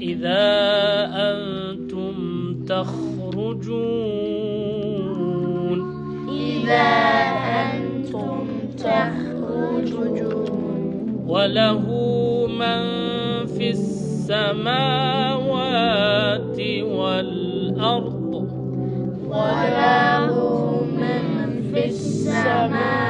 إذا أنتم تخرجون. إذا أنتم تخرجون. وله من في السماوات والأرض. وله من في السماوات